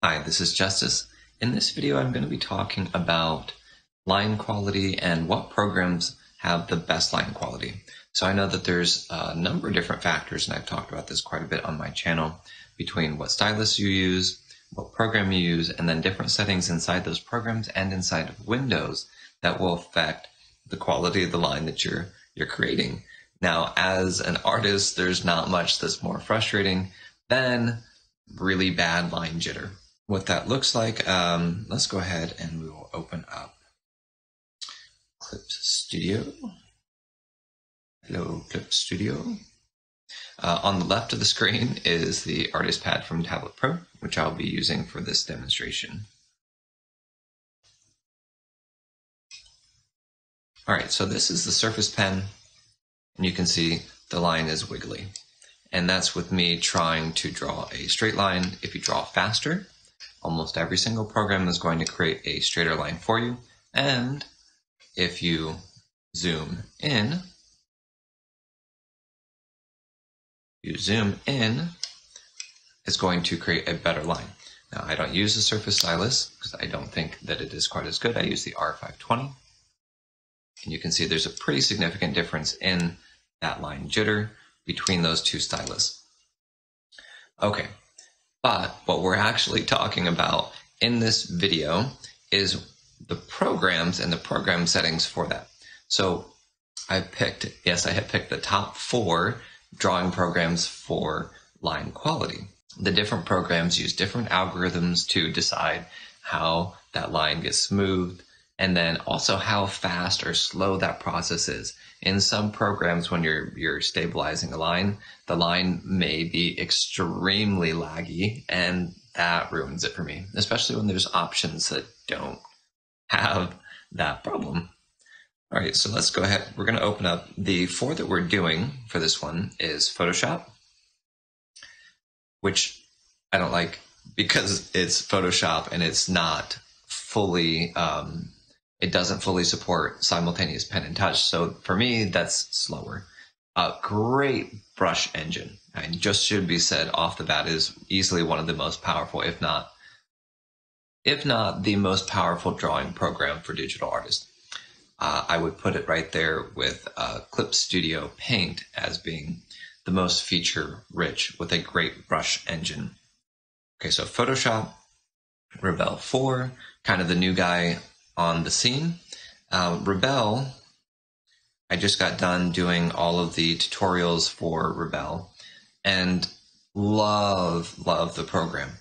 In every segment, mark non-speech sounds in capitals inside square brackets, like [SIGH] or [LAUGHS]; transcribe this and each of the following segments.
Hi, this is Justice. In this video, I'm going to be talking about line quality and what programs have the best line quality. So I know that there's a number of different factors, and I've talked about this quite a bit on my channel, between what stylus you use, what program you use, and then different settings inside those programs and inside of Windows that will affect the quality of the line that you're you're creating. Now, as an artist, there's not much that's more frustrating than really bad line jitter what that looks like, um, let's go ahead and we will open up Clip Studio. Hello, Clip Studio. Uh, on the left of the screen is the Artist Pad from Tablet Pro, which I'll be using for this demonstration. All right, so this is the Surface Pen, and you can see the line is wiggly. And that's with me trying to draw a straight line. If you draw faster, almost every single program is going to create a straighter line for you. And if you zoom in, you zoom in, it's going to create a better line. Now, I don't use the Surface Stylus because I don't think that it is quite as good. I use the R520. And you can see there's a pretty significant difference in that line jitter between those two stylus. Okay, but what we're actually talking about in this video is the programs and the program settings for that. So I picked, yes, I had picked the top four drawing programs for line quality. The different programs use different algorithms to decide how that line gets smoothed and then also how fast or slow that process is. In some programs, when you're you're stabilizing a line, the line may be extremely laggy, and that ruins it for me. Especially when there's options that don't have that problem. All right, so let's go ahead. We're going to open up the four that we're doing for this one is Photoshop, which I don't like because it's Photoshop and it's not fully um, it doesn't fully support simultaneous pen and touch. So for me, that's slower. A great brush engine, and just should be said off the bat, is easily one of the most powerful, if not, if not the most powerful drawing program for digital artists. Uh, I would put it right there with uh, Clip Studio Paint as being the most feature rich with a great brush engine. Okay, so Photoshop, Rebelle 4, kind of the new guy on the scene. Uh, Rebelle, I just got done doing all of the tutorials for Rebelle and love, love the program.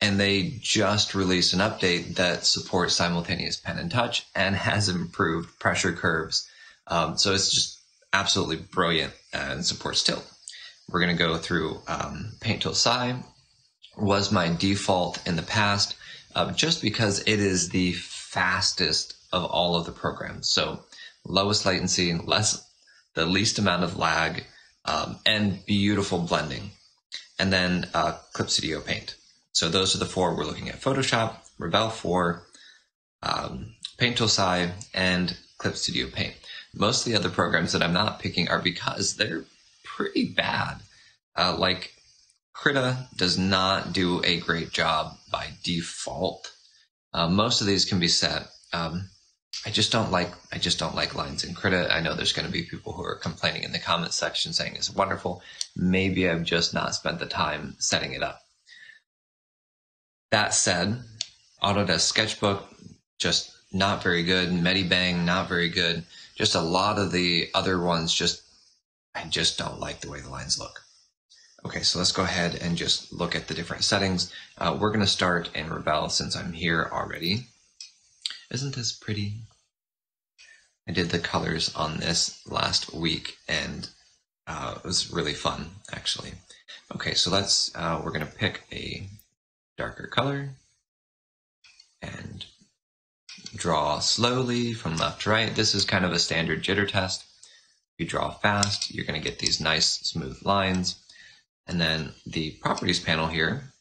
And they just released an update that supports simultaneous pen and touch and has improved pressure curves. Um, so it's just absolutely brilliant and supports tilt. We're going to go through um, Paint Tool Sai was my default in the past, uh, just because it is the fastest of all of the programs. So lowest latency, less, the least amount of lag, um, and beautiful blending. And then uh, Clip Studio Paint. So those are the four we're looking at: Photoshop, Rebelle 4, um, Paint Tool Sai, and Clip Studio Paint. Most of the other programs that I'm not picking are because they're pretty bad. Uh, like Krita does not do a great job by default uh, most of these can be set. Um, I just don't like I just don't like lines in Krita. I know there's going to be people who are complaining in the comments section saying it's wonderful. Maybe I've just not spent the time setting it up. That said, Autodesk Sketchbook just not very good. Medibang not very good. Just a lot of the other ones just I just don't like the way the lines look. Okay, so let's go ahead and just look at the different settings. Uh, we're going to start in Rebelle since I'm here already. Isn't this pretty? I did the colors on this last week and uh, it was really fun actually. Okay, so let's, uh, we're going to pick a darker color and draw slowly from left to right. This is kind of a standard jitter test. If you draw fast, you're going to get these nice smooth lines. And then the properties panel here,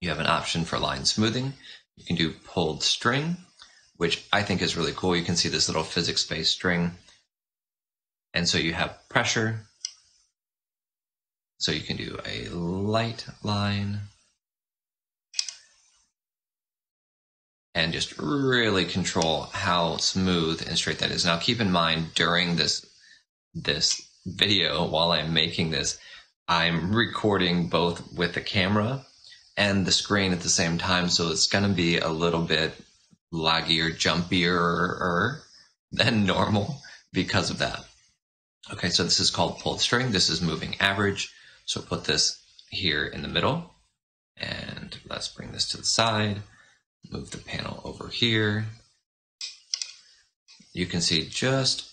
you have an option for line smoothing. You can do pulled string, which I think is really cool. You can see this little physics-based string. And so you have pressure. So you can do a light line, and just really control how smooth and straight that is. Now keep in mind during this this video while I'm making this, I'm recording both with the camera and the screen at the same time, so it's going to be a little bit laggy laggier, jumpier than [LAUGHS] normal because of that. Okay, so this is called pulled string. This is moving average. So put this here in the middle. And let's bring this to the side. Move the panel over here. You can see just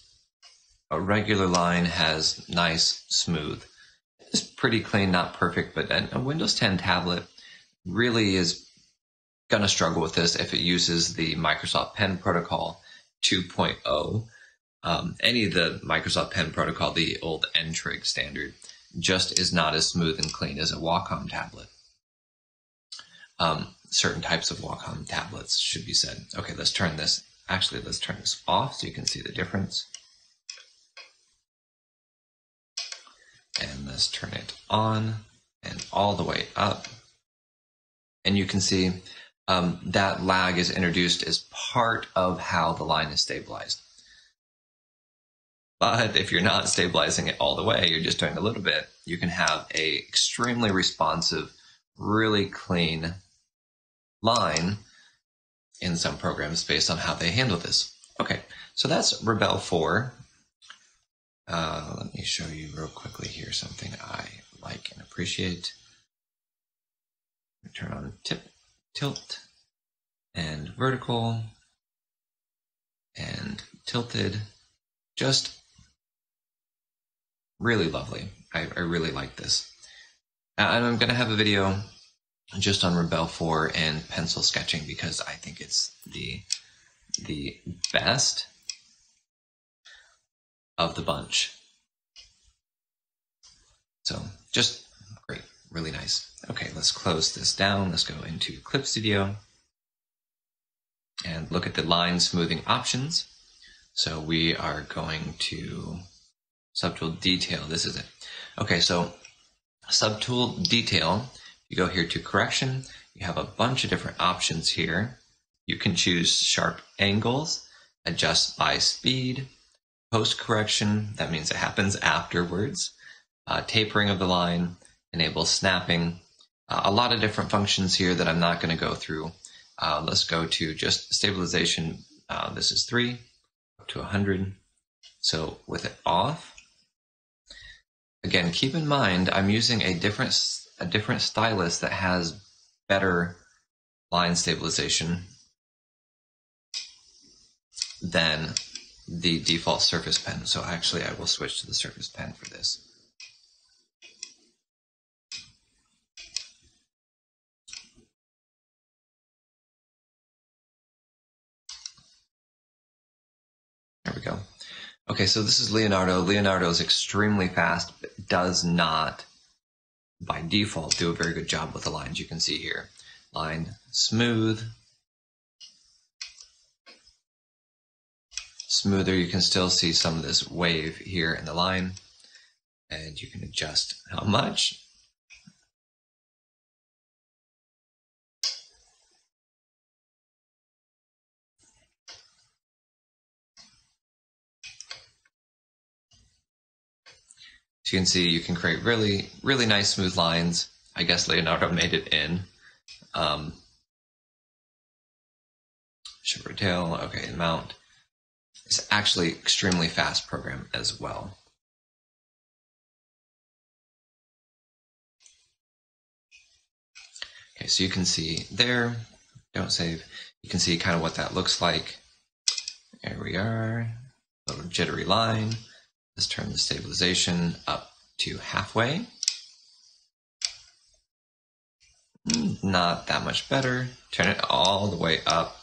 a regular line has nice, smooth. Pretty clean, not perfect, but a Windows 10 tablet really is going to struggle with this if it uses the Microsoft Pen Protocol 2.0. Um, any of the Microsoft Pen Protocol, the old N-Trig standard, just is not as smooth and clean as a Wacom tablet. Um, certain types of Wacom tablets should be said. Okay, let's turn this, actually let's turn this off so you can see the difference. Let's turn it on and all the way up. And you can see um, that lag is introduced as part of how the line is stabilized. But if you're not stabilizing it all the way, you're just doing a little bit, you can have a extremely responsive, really clean line in some programs based on how they handle this. Okay, so that's Rebelle 4. Uh, let me show you real quickly here something I like and appreciate. Turn on tip, tilt, and vertical, and tilted. Just really lovely. I, I really like this. And I'm going to have a video just on Rebelle 4 and pencil sketching because I think it's the the best of the bunch. So just great, really nice. Okay, let's close this down. Let's go into Clip Studio and look at the line smoothing options. So we are going to subtool detail. This is it. Okay, so subtool detail, you go here to correction. You have a bunch of different options here. You can choose sharp angles, adjust by speed, post correction, that means it happens afterwards, uh, tapering of the line, enable snapping, uh, a lot of different functions here that I'm not going to go through. Uh, let's go to just stabilization. Uh, this is three up to 100. So with it off, Again, keep in mind I'm using a different a different stylus that has better line stabilization than the default Surface Pen. So actually I will switch to the Surface Pen for this. There we go. Okay, so this is Leonardo. Leonardo is extremely fast, but does not, by default, do a very good job with the lines you can see here. Line smooth. Smoother, you can still see some of this wave here in the line. And you can adjust how much. So you can see you can create really, really nice smooth lines. I guess Leonardo made it in. Um, tail, okay, mount. It's actually extremely fast program as well. Okay, so you can see there, don't save, you can see kind of what that looks like. There we are, little jittery line. Let's turn the stabilization up to halfway. Hmm, not that much better. Turn it all the way up.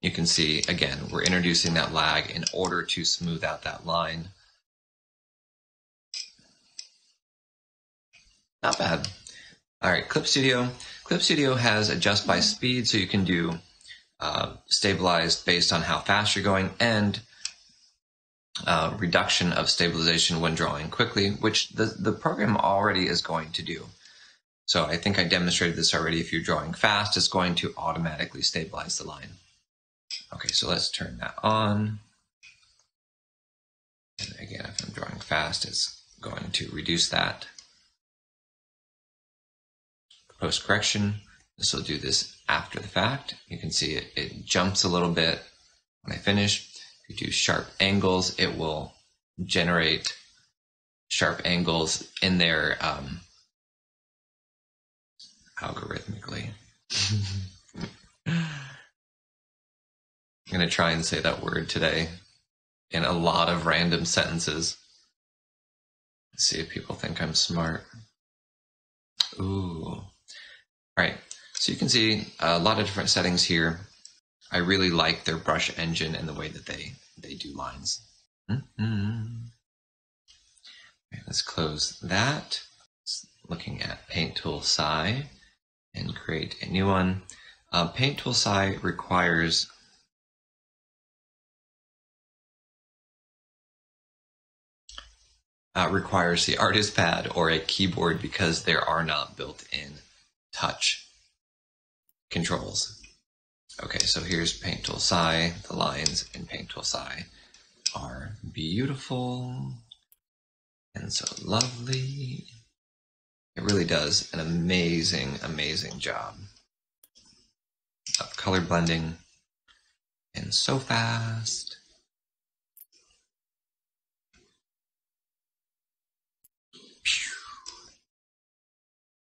You can see, again, we're introducing that lag in order to smooth out that line. Not bad. All right, Clip Studio. Clip Studio has adjust by speed, so you can do uh, stabilized based on how fast you're going and uh, reduction of stabilization when drawing quickly, which the, the program already is going to do. So I think I demonstrated this already. If you're drawing fast, it's going to automatically stabilize the line. Okay, so let's turn that on. And again, if I'm drawing fast, it's going to reduce that. Post correction, this will do this after the fact. You can see it, it jumps a little bit when I finish. If you do sharp angles, it will generate sharp angles in there um, algorithmically. [LAUGHS] Going to try and say that word today in a lot of random sentences. see if people think I'm smart. Ooh. All right. So you can see a lot of different settings here. I really like their brush engine and the way that they, they do lines. Mm-hmm. Okay, let's close that. Looking at Paint Tool Sai and create a new one. Uh, Paint Tool Sai requires uh, requires the artist pad or a keyboard because there are not built-in touch controls. Okay, so here's Paint Tool Sai. The lines in Paint Tool Sai are beautiful and so lovely. It really does an amazing, amazing job of color blending and so fast.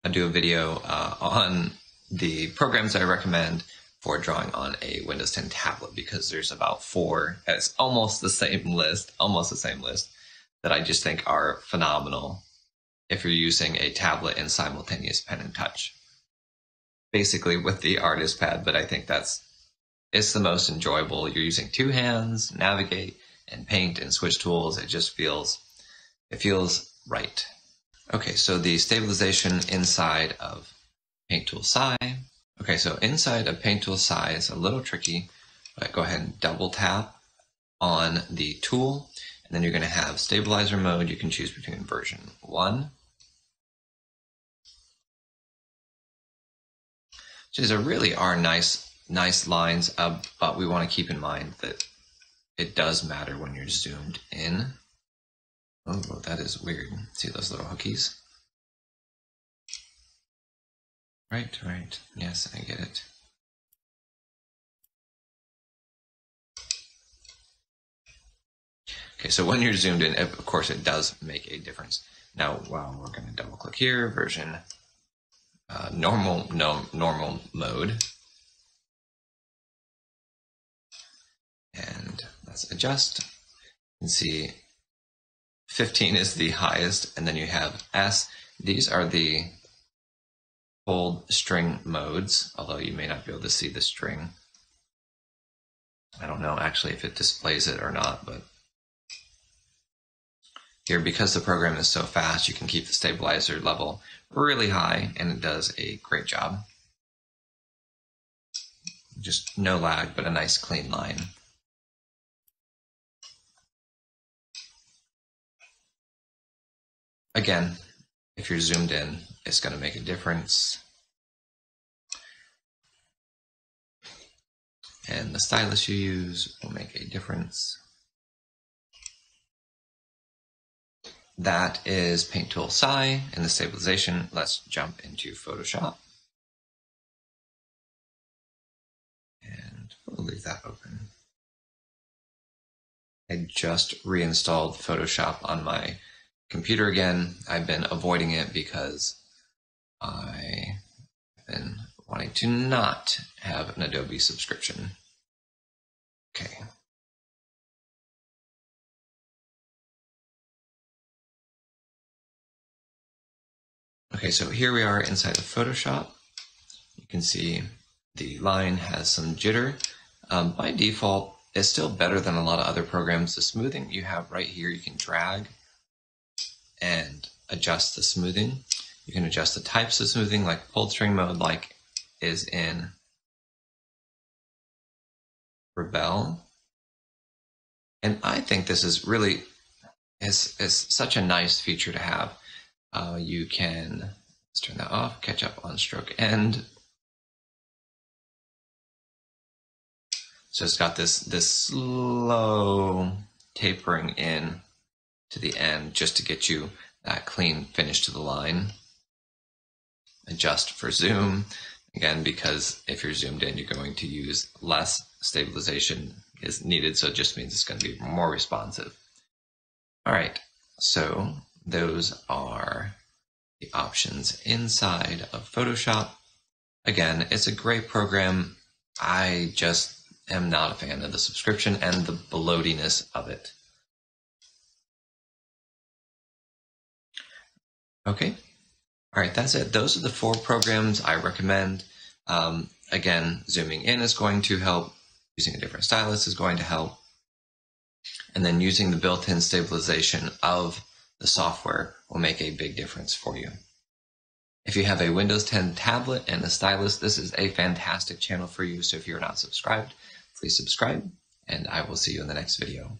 I do a video uh, on the programs I recommend for drawing on a Windows 10 tablet because there's about four. It's almost the same list, almost the same list that I just think are phenomenal if you're using a tablet and simultaneous pen and touch. Basically with the artist pad, but I think that's it's the most enjoyable. You're using two hands, navigate and paint and switch tools. It just feels it feels right. Okay, so the stabilization inside of Paint Tool Sai. Okay, so inside of Paint Tool Sai is a little tricky, but go ahead and double tap on the tool and then you're going to have stabilizer mode. You can choose between version 1. These are really are nice, nice lines, uh, but we want to keep in mind that it does matter when you're zoomed in. Oh, that is weird. See those little hookies? Right, right. Yes, I get it. Okay, so when you're zoomed in, of course, it does make a difference. Now, wow, we're going to double click here, version uh, normal, no, normal mode. And let's adjust. and see 15 is the highest, and then you have S. These are the hold string modes, although you may not be able to see the string. I don't know actually if it displays it or not, but here, because the program is so fast, you can keep the stabilizer level really high and it does a great job. Just no lag, but a nice clean line. Again, if you're zoomed in, it's going to make a difference. And the stylus you use will make a difference. That is Paint Tool Sai and the stabilization. Let's jump into Photoshop. And we'll leave that open. I just reinstalled Photoshop on my computer again. I've been avoiding it because I've been wanting to not have an Adobe subscription. Okay, Okay, so here we are inside of Photoshop. You can see the line has some jitter. Um, by default, it's still better than a lot of other programs. The smoothing you have right here, you can drag and adjust the smoothing. You can adjust the types of smoothing like pulled string mode like is in Rebelle. And I think this is really is, is such a nice feature to have uh, you can let's turn that off, catch up on stroke end. So it's got this this slow tapering in to the end just to get you that clean finish to the line. Adjust for zoom again because if you're zoomed in, you're going to use less stabilization is needed. So it just means it's going to be more responsive. All right, so those are the options inside of Photoshop. Again, it's a great program. I just am not a fan of the subscription and the bloatiness of it. Okay. All right, that's it. Those are the four programs I recommend. Um, again, zooming in is going to help. Using a different stylus is going to help. And then using the built-in stabilization of the software will make a big difference for you. If you have a Windows 10 tablet and a stylus, this is a fantastic channel for you. So if you're not subscribed, please subscribe and I will see you in the next video.